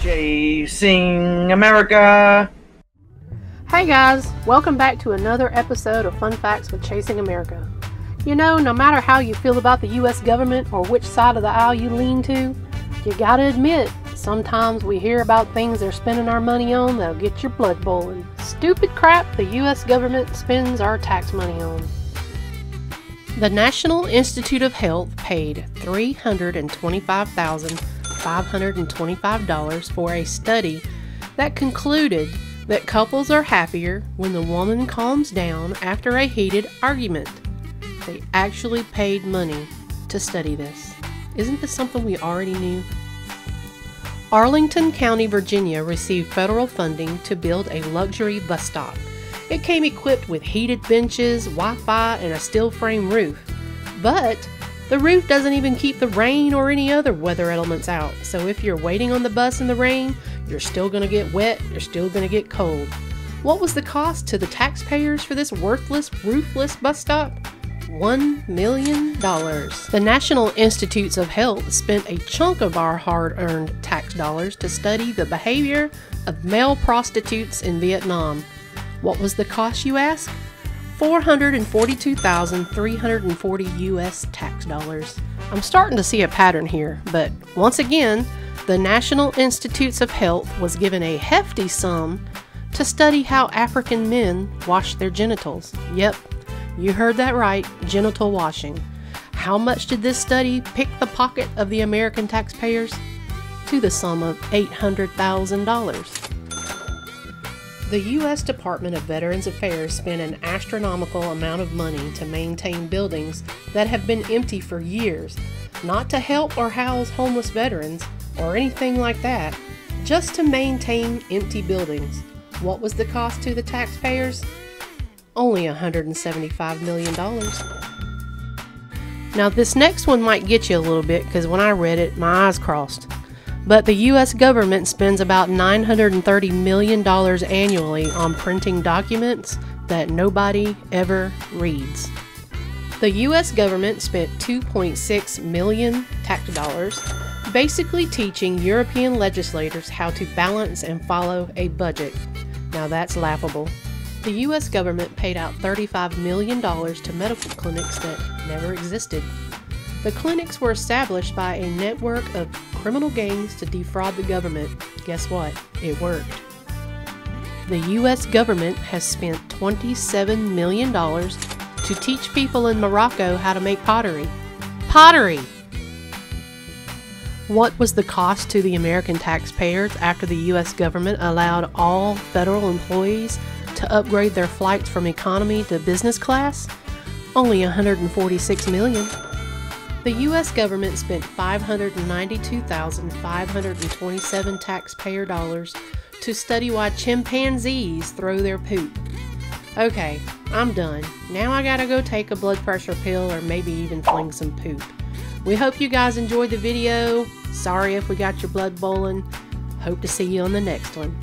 Chasing America. Hey guys, welcome back to another episode of Fun Facts with Chasing America. You know, no matter how you feel about the US government or which side of the aisle you lean to, you gotta admit, sometimes we hear about things they're spending our money on that'll get your blood boiling. Stupid crap the US government spends our tax money on. The National Institute of Health paid $325,525 for a study that concluded that couples are happier when the woman calms down after a heated argument. They actually paid money to study this. Isn't this something we already knew? Arlington County, Virginia received federal funding to build a luxury bus stop. It came equipped with heated benches, Wi Fi, and a steel frame roof. But the roof doesn't even keep the rain or any other weather elements out, so if you're waiting on the bus in the rain, you're still going to get wet, you're still going to get cold. What was the cost to the taxpayers for this worthless, roofless bus stop? $1 million. The National Institutes of Health spent a chunk of our hard earned tax dollars to study the behavior of male prostitutes in Vietnam. What was the cost, you ask? 442,340 US tax dollars. I'm starting to see a pattern here, but once again, the National Institutes of Health was given a hefty sum to study how African men wash their genitals. Yep, you heard that right, genital washing. How much did this study pick the pocket of the American taxpayers? To the sum of $800,000. The U.S. Department of Veterans Affairs spent an astronomical amount of money to maintain buildings that have been empty for years, not to help or house homeless veterans or anything like that, just to maintain empty buildings. What was the cost to the taxpayers? Only $175 million. Now, this next one might get you a little bit because when I read it, my eyes crossed but the U.S. government spends about $930 million annually on printing documents that nobody ever reads. The U.S. government spent 2.6 million tax dollars basically teaching European legislators how to balance and follow a budget. Now that's laughable. The U.S. government paid out $35 million to medical clinics that never existed. The clinics were established by a network of criminal gangs to defraud the government. Guess what? It worked. The U.S. government has spent $27 million to teach people in Morocco how to make pottery. Pottery! What was the cost to the American taxpayers after the U.S. government allowed all federal employees to upgrade their flights from economy to business class? Only 146 million. The U.S. government spent 592,527 taxpayer dollars to study why chimpanzees throw their poop. Okay, I'm done. Now I gotta go take a blood pressure pill or maybe even fling some poop. We hope you guys enjoyed the video. Sorry if we got your blood boiling. Hope to see you on the next one.